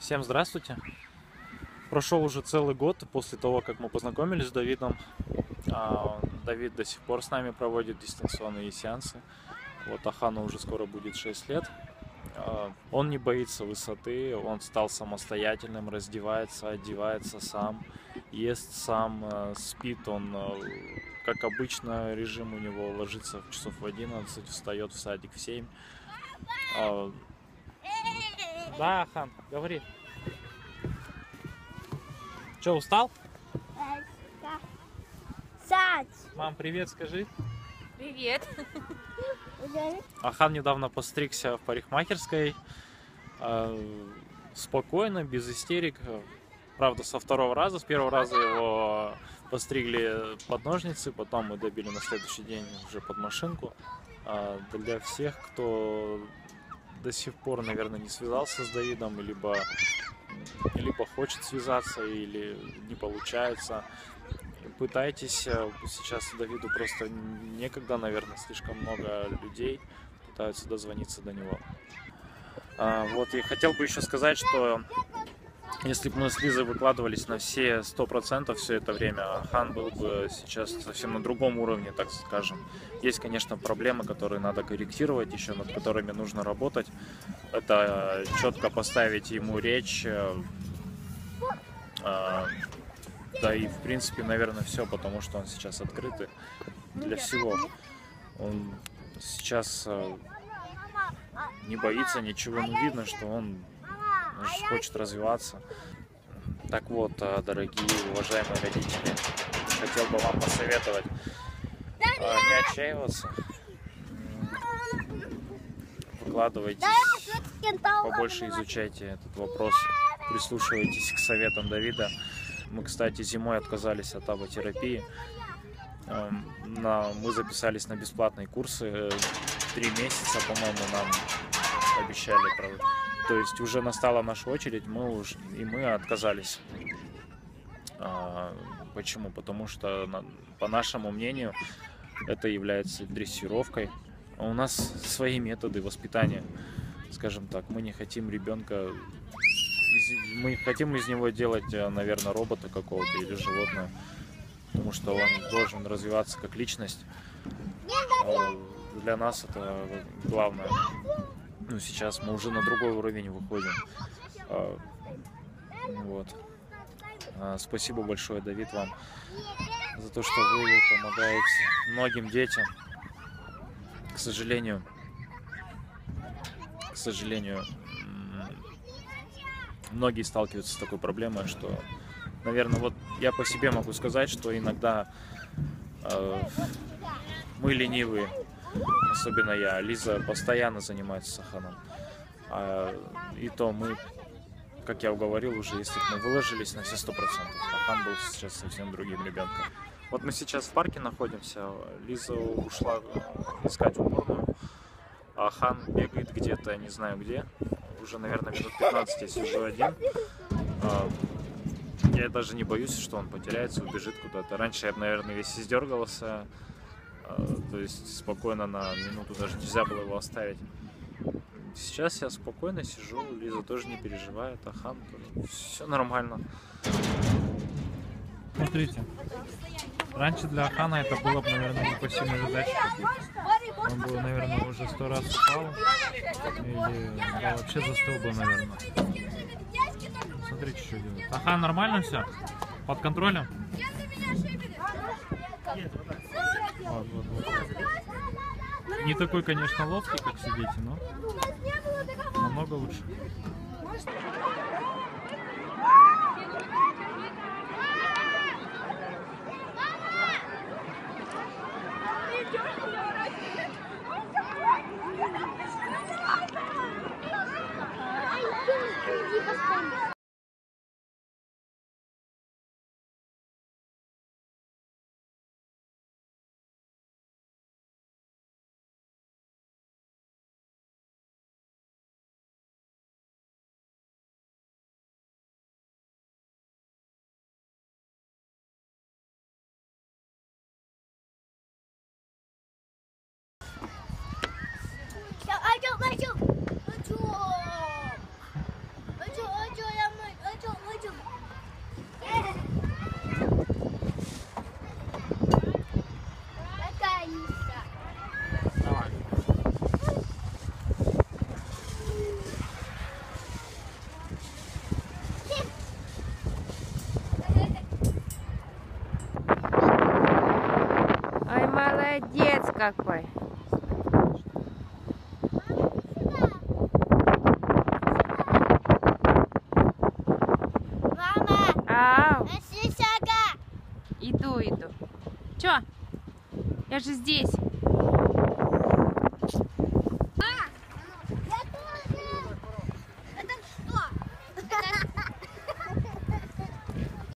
Всем здравствуйте. Прошел уже целый год после того, как мы познакомились с Давидом. А, Давид до сих пор с нами проводит дистанционные сеансы. Вот Ахану уже скоро будет 6 лет. А, Он не боится высоты, он стал самостоятельным, раздевается, одевается сам, ест сам, э, спит он, э, как обычно, режим у него ложится в часов в 11, встает в садик в 7. А, Да, Ахан, говори. Че, устал? Сядь. Мам, привет, скажи. Привет. Ахан недавно постригся в парикмахерской. э, Спокойно, без истерик. Правда, со второго раза. С первого раза его постригли под ножницы, потом мы добили на следующий день уже под машинку. А Для всех, кто до сих пор, наверное, не связался с Давидом, либо, либо хочет связаться, или не получается, пытайтесь. э, Сейчас Давиду просто некогда, наверное, слишком много людей пытаются дозвониться до него. А, вот, и хотел бы еще сказать, что если бы мы с Лизой выкладывались на все сто процентов все это время, Хан был бы сейчас совсем на другом уровне, так скажем. Есть, конечно, проблемы, которые надо корректировать, еще над которыми нужно работать. Это четко поставить ему речь, э, а, да и, в принципе, наверное, все, потому что он сейчас открытый для всего. Он сейчас э, не боится ничего, не видно, что он хочет развиваться. Так вот, э, дорогие, уважаемые родители, хотел бы вам посоветовать э, не отчаиваться. Выкладывайтесь, побольше изучайте этот вопрос, прислушивайтесь к советам Давида. Мы, кстати, зимой отказались от аботерапии. Эм, мы записались на бесплатные курсы. э, Три месяца, по-моему, нам обещали. То есть уже настала наша очередь, мы уж и мы отказались. А, Почему? Потому что, по нашему мнению, это является дрессировкой. А у нас свои методы воспитания, скажем так. Мы не хотим ребенка, из- мы хотим из него делать, э, наверное, робота какого-то или животное, потому что он должен развиваться как личность. А Для нас это главное. Ну, сейчас мы уже на другой уровень выходим. А, Вот. А, Спасибо большое, Давид, вам за то, что вы помогаете многим детям. К сожалению, к сожалению, многие сталкиваются с такой проблемой, что, наверное, вот я по себе могу сказать, что иногда э, мы ленивые, особенно я. Лиза постоянно занимается саханом. А, и то мы, как я уговорил уже, если бы мы выложились на все сто процентов, Ахан был сейчас совсем другим ребенком. Вот мы сейчас в парке находимся, Лиза ушла искать уборную, а Хан бегает где-то, не знаю где, уже, наверное, минут 15 я сижу один. А, Я даже не боюсь, что он потеряется, убежит куда-то. Раньше я бы, наверное, весь издергался, а, то есть спокойно на минуту даже нельзя было его оставить. Сейчас я спокойно сижу, Лиза тоже не переживает, а Хан все нормально. Смотрите, раньше для Хана это было бы, наверное, непосильной задачей. Он бы, наверное, уже сто раз упал или да, вообще застыл бы, наверное. Смотрите, что делает. Ахан, нормально все? Под контролем? Вот, вот, вот. Не такой, конечно, ловкий, как дети, но намного лучше. Maju, maju. Maju. молодец какой! Наши шага. иду, иду. Чё? Я же здесь.